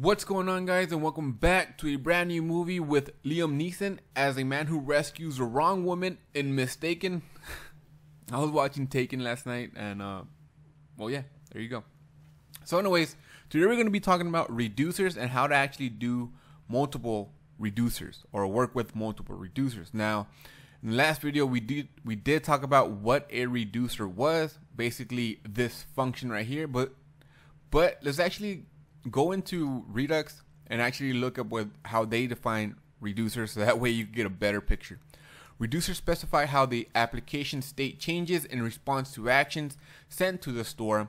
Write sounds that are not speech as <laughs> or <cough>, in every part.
What's going on, guys, and welcome back to a brand new movie with Liam Neeson as a man who rescues the wrong woman in Mistaken. <laughs> I was watching Taken last night, and uh, well, yeah, there you go. So, anyways, today we're going to be talking about reducers and how to actually do multiple reducers or work with multiple reducers. Now, in the last video, we did we did talk about what a reducer was, basically this function right here, but but let's actually go into Redux and actually look up with how they define reducers so that way you get a better picture. Reducers specify how the application state changes in response to actions sent to the store.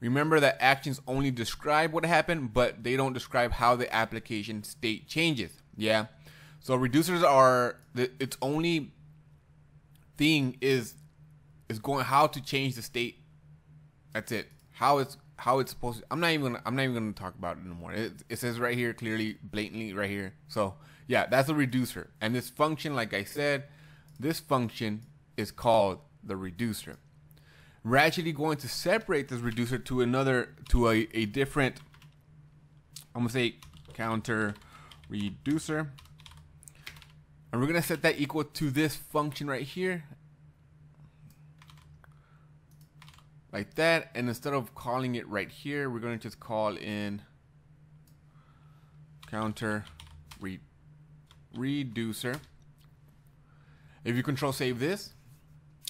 Remember that actions only describe what happened, but they don't describe how the application state changes. Yeah. So reducers are the, its only thing is is going how to change the state. That's it. How it's how it's supposed to. I'm not even. Gonna, I'm not even going to talk about it anymore. It, it says right here, clearly, blatantly, right here. So yeah, that's a reducer. And this function, like I said, this function is called the reducer. We're actually going to separate this reducer to another, to a, a different. I'm gonna say counter reducer. And we're gonna set that equal to this function right here. Like that. And instead of calling it right here we're going to just call in counter re reducer. If you control save this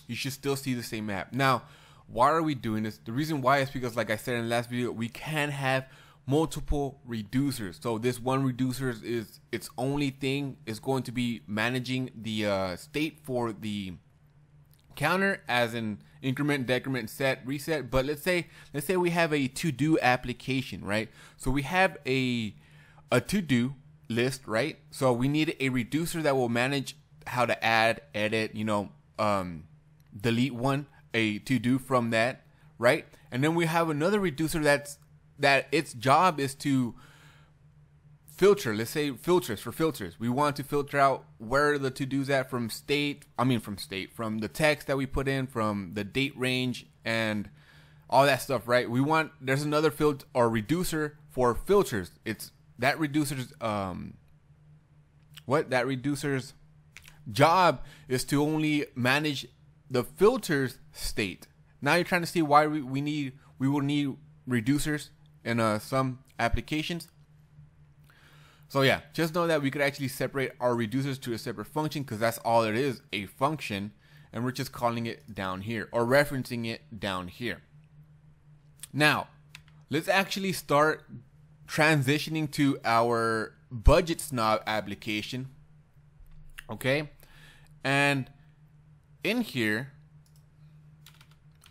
you should still see the same map. Now why are we doing this? The reason why is because like I said in the last video we can have multiple reducers. So this one reducer is its only thing is going to be managing the uh, state for the counter as in increment, decrement, set, reset. But let's say let's say we have a to do application, right? So we have a a to do list, right? So we need a reducer that will manage how to add, edit, you know, um, delete one, a to do from that, right? And then we have another reducer that's that its job is to filter let's say filters for filters. We want to filter out where the to-dos at from state i mean from state from the text that we put in from the date range and all that stuff right? We want there's another filter or reducer for filters. It's that reducer's um what? That reducer's job is to only manage the filters state. Now you're trying to see why we, we need we will need reducers in uh, some applications so yeah, just know that we could actually separate our reducers to a separate function because that's all it is, a function, and we're just calling it down here or referencing it down here. Now, let's actually start transitioning to our budget snob application. Okay? And in here,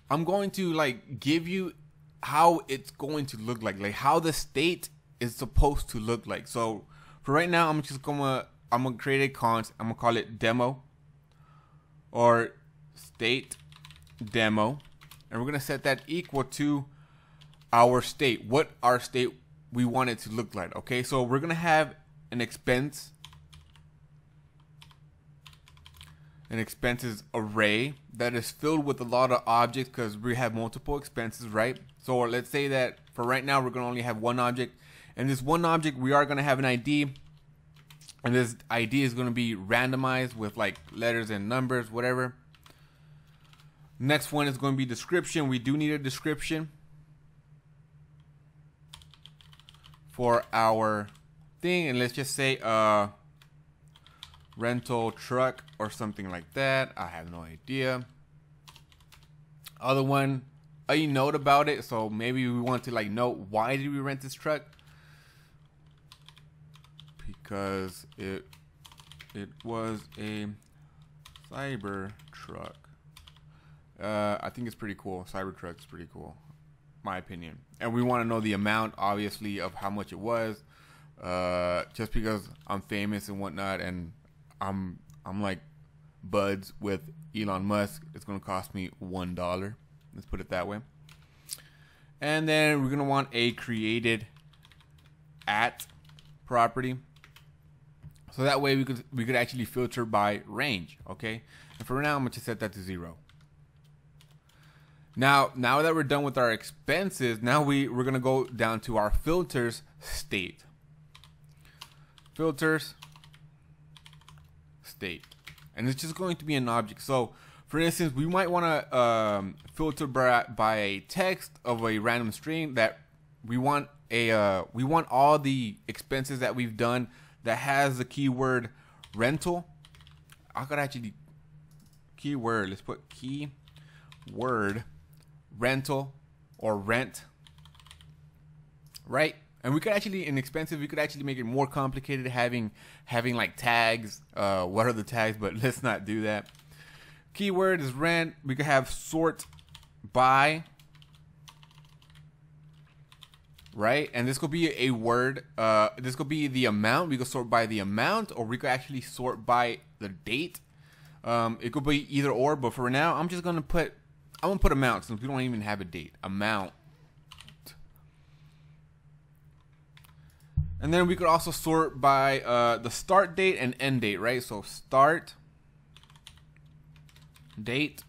I'm going to like give you how it's going to look like, like how the state is supposed to look like. So for right now, I'm just gonna I'm gonna create a const. I'm gonna call it demo or state demo, and we're gonna set that equal to our state. What our state we want it to look like. Okay, so we're gonna have an expense an expenses array that is filled with a lot of objects because we have multiple expenses, right? So let's say that for right now, we're to only have one object and this one object, we are going to have an ID. And this ID is going to be randomized with like letters and numbers, whatever. Next one is going to be description. We do need a description for our thing. And let's just say uh, rental truck or something like that. I have no idea. Other one, a note about it. So maybe we want to like note why did we rent this truck? Because it it was a cyber truck. Uh, I think it's pretty cool. Cyber Cybertruck's pretty cool, my opinion. And we want to know the amount, obviously, of how much it was. Uh, just because I'm famous and whatnot, and I'm I'm like buds with Elon Musk, it's gonna cost me one dollar. Let's put it that way. And then we're gonna want a created at property. So that way we could we could actually filter by range, okay? And for now, I'm gonna set that to zero. Now, now that we're done with our expenses, now we, we're gonna go down to our filters state. Filters state. And it's just going to be an object. So for instance, we might want to um, filter by, by, a text of a random string that we want a uh, we want all the expenses that we've done that has the keyword rental. I could actually keyword. Let's put keyword rental or rent, right? And we could actually, in expensive, we could actually make it more complicated, having having like tags. Uh, what are the tags? But <laughs> let's not do that. Keyword is rent. We could have sort by, right? And this could be a word. Uh, this could be the amount. We could sort by the amount, or we could actually sort by the date. Um, it could be either or, but for now, I'm just gonna put I'm gonna put amount since we don't even have a date. Amount. And then we could also sort by uh, the start date and end date, right? So start date.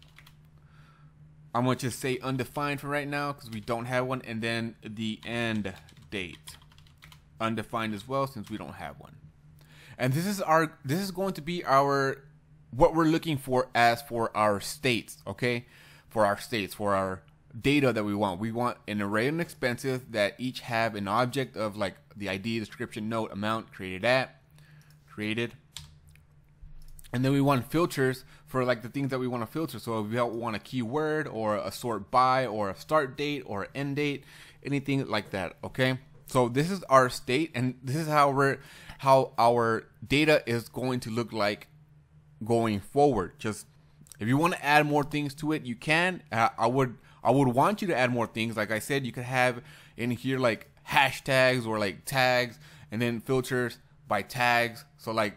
I'm going to just say undefined for right now because we don't have one. And then the end date. Undefined as well since we don't have one. And this is our this is going to be our what we're looking for as for our states, okay? For our states, for our data that we want. We want an array of expenses that each have an object of like the ID, description, note, amount, created at, created. And then we want filters for like the things that we want to filter. So if we want a keyword or a sort by or a start date or end date, anything like that. Okay. So this is our state and this is how we're how our data is going to look like going forward. Just if you want to add more things to it, you can. Uh, I would I would want you to add more things. Like I said, you could have in here like hashtags or like tags and then filters by tags. So like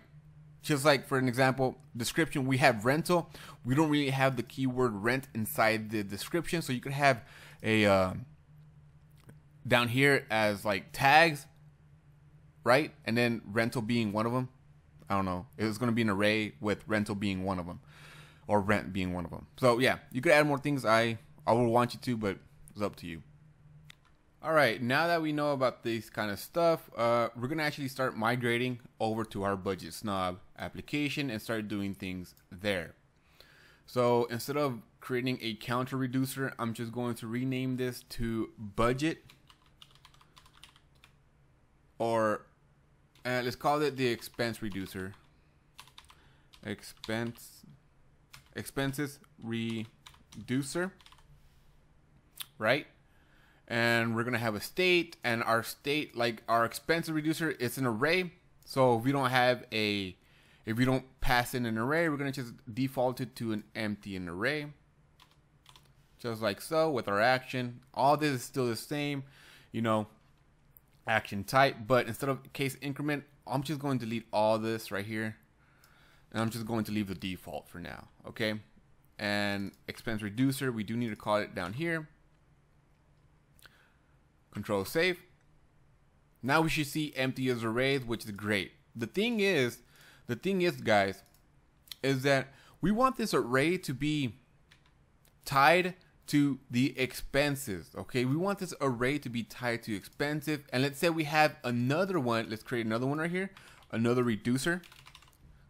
just like for an example, description, we have rental. We don't really have the keyword rent inside the description. So you could have a uh, down here as like tags, right? And then rental being one of them. I don't know. It's going to be an array with rental being one of them or rent being one of them. So yeah, you could add more things. I I would want you to, but it's up to you. All right, now that we know about this kind of stuff, uh, we're gonna actually start migrating over to our Budget Snob application and start doing things there. So instead of creating a counter reducer, I'm just going to rename this to Budget or uh, let's call it the expense reducer. Expense expenses reducer, right? And we're gonna have a state, and our state, like our expense reducer, it's an array. So if we don't have a, if we don't pass in an array, we're gonna just default it to an empty an array, just like so with our action. All this is still the same, you know, action type, but instead of case increment, I'm just going to delete all this right here and I'm just going to leave the default for now, okay? And expense reducer, we do need to call it down here. Control save. Now we should see empty as arrays, which is great. The thing is, the thing is, guys, is that we want this array to be tied to the expenses, okay? We want this array to be tied to expensive. And let's say we have another one. Let's create another one right here. Another reducer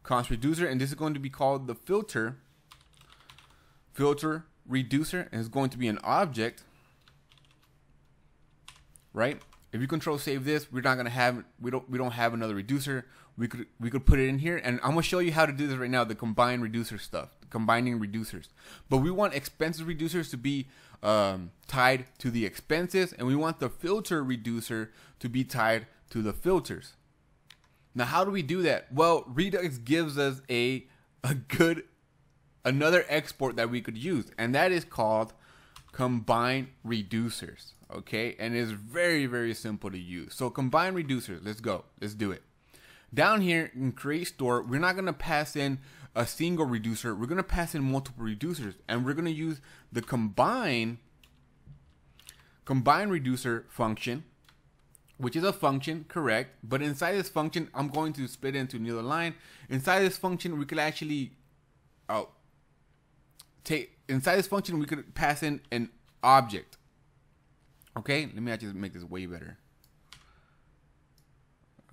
const reducer, and this is going to be called the filter filter reducer, and it's going to be an object, right? If you control save this, we're not gonna have we don't we don't have another reducer. We could we could put it in here, and I'm gonna show you how to do this right now. The combine reducer stuff, combining reducers. But we want expenses reducers to be um, tied to the expenses, and we want the filter reducer to be tied to the filters. Now, how do we do that? Well, Redux gives us a a good another export that we could use, and that is called combine reducers. Okay, and it's very very simple to use. So combine reducers. Let's go. Let's do it. Down here in create store, we're not gonna pass in a single reducer. We're gonna pass in multiple reducers, and we're gonna use the combine combine reducer function which is a function, correct? But inside this function, I'm going to split it into another line. Inside this function, we could actually oh, take inside this function we could pass in an object. Okay, let me actually make this way better.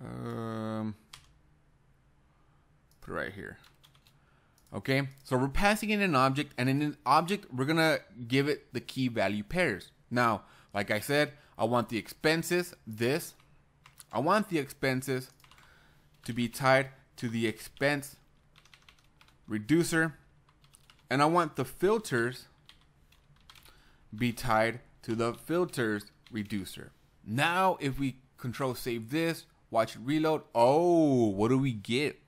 Um, put it right here. Okay, so we're passing in an object, and in an object, we're gonna give it the key value pairs. Now, like I said, I want the expenses, this. I want the expenses to be tied to the expense reducer. And I want the filters be tied to the filters reducer. Now, if we control save this, watch it reload. Oh, what do we get?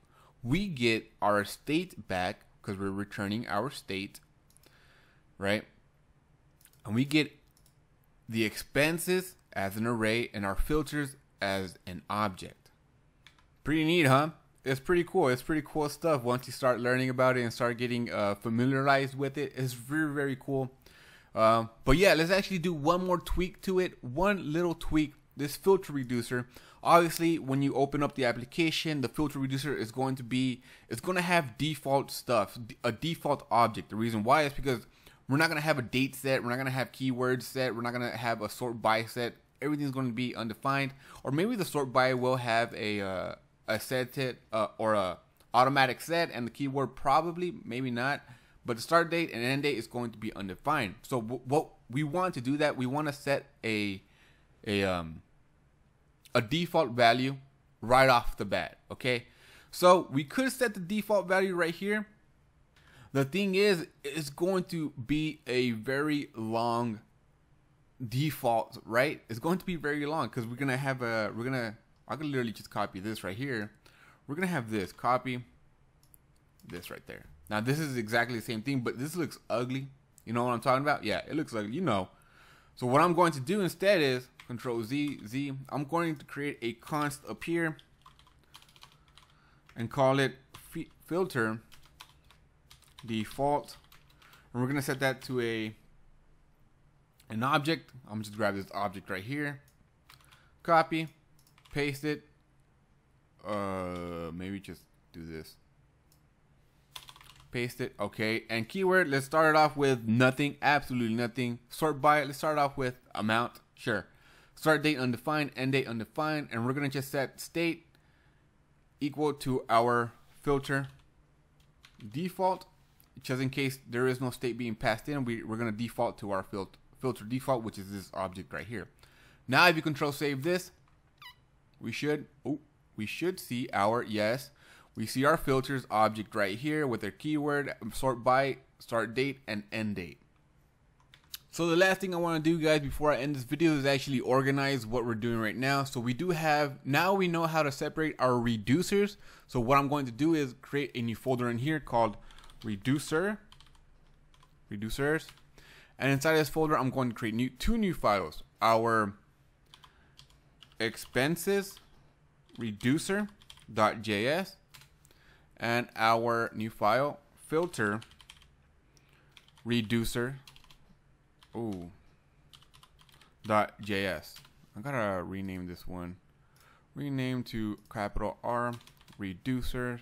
We get our state back because we're returning our state, right? And we get the expenses as an array and our filters as an object. Pretty neat, huh? It's pretty cool. It's pretty cool stuff once you start learning about it and start getting uh, familiarized with it. It's very, very cool. Um, but yeah, let's actually do one more tweak to it. One little tweak. This filter reducer. Obviously, when you open up the application, the filter reducer is going to be, it's going to have default stuff, a default object. The reason why is because we're not going to have a date set. We're not going to have keywords set. We're not going to have a sort by set. Everything's going to be undefined. Or maybe the sort by will have a, uh, a set it, uh, or a automatic set and the keyword probably, maybe not. But the start date and end date is going to be undefined. So what we want to do that, we want to set a, a, um, a default value right off the bat. Okay. So we could set the default value right here the thing is, it's going to be a very long default, right? It's going to be very long because we're gonna have a we're gonna I can literally just copy this right here. We're gonna have this copy this right there. Now this is exactly the same thing, but this looks ugly. You know what I'm talking about? Yeah, it looks like you know. So what I'm going to do instead is Control Z Z. I'm going to create a const up here and call it filter default. And we're going to set that to a an object. I'm just grab this object right here. Copy, paste it. Uh, maybe just do this. Paste it. Okay. And keyword, let's start it off with nothing. Absolutely nothing. Sort by, let's start off with amount. Sure. Start date undefined, end date undefined. And we're to just set state equal to our filter default just in case there is no state being passed in, we, we're to default to our fil filter default, which is this object right here. Now, if you control save this, we should, oh, we should see our, yes, we see our filters object right here with their keyword, sort by, start date, and end date. So the last thing I want to do guys before I end this video is actually organize what we're doing right now. So we do have, now we know how to separate our reducers. So what I'm going to do is create a new folder in here called reducer, reducers, and inside this folder, I'm going to create new two new files. Our expenses reducer.js and our new file filter reducer ooh dot js i gotta rename this one rename to capital r reducer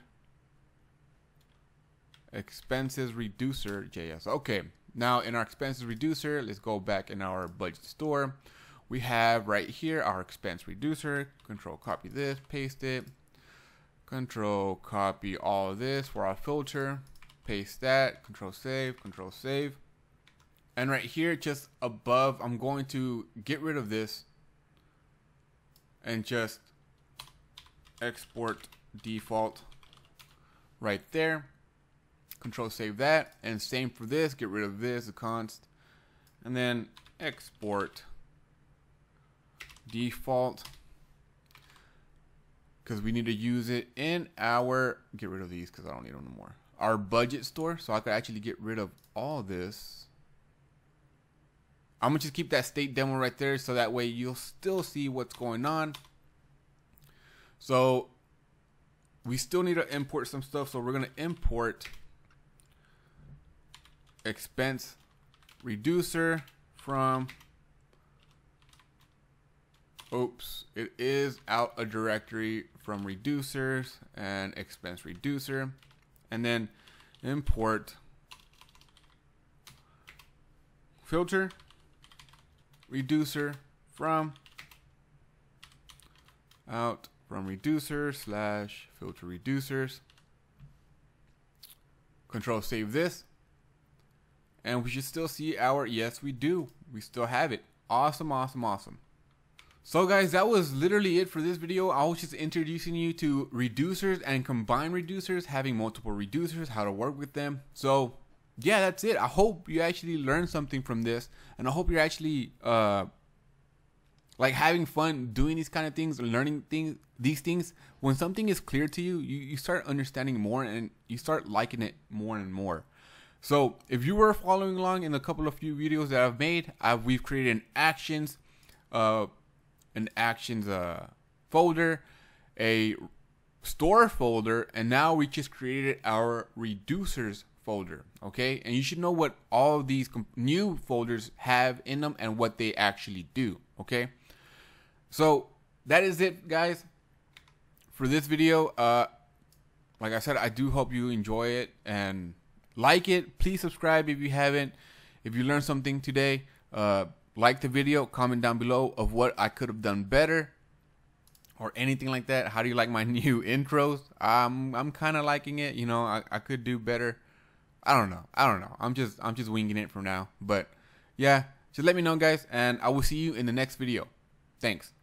expenses reducer JS. Okay, now in our expenses reducer, let's go back in our budget store. We have right here our expense reducer. Control copy this, paste it. Control copy all this for our filter. Paste that. Control save. Control save. And right here, just above, I'm going to get rid of this and just export default right there. Control save that. And same for this. Get rid of this, the const. And then export default. Because we need to use it in our, get rid of these because I don't need them no more. Our budget store. So I could actually get rid of all this. I'm going to just keep that state demo right there so that way you'll still see what's going on. So we still need to import some stuff. So we're going to import expense reducer from oops it is out a directory from reducers and expense reducer and then import filter reducer from out from reducer slash filter reducers. Control save this. And we should still see our, yes we do. We still have it. Awesome, awesome, awesome. So guys, that was literally it for this video. I was just introducing you to reducers and combined reducers, having multiple reducers, how to work with them. So yeah, that's it. I hope you actually learned something from this, and I hope you're actually uh, like having fun doing these kind of things, learning things, these things. When something is clear to you, you, you start understanding more, and you start liking it more and more. So if you were following along in a couple of few videos that I've made, I've, we've created an actions, uh, an actions uh, folder, a store folder, and now we just created our reducers folder. Okay, and you should know what all these new folders have in them and what they actually do. Okay, so that is it, guys, for this video. Uh, like I said, I do hope you enjoy it and like it. Please subscribe if you haven't. If you learned something today, uh, like the video, comment down below of what I could have done better or anything like that. How do you like my <laughs> new intros? I'm I'm kind of liking it. You know, I, I could do better. I don't know. I don't know. I'm just I'm just winging it from now. But yeah, just let me know, guys, and I will see you in the next video. Thanks.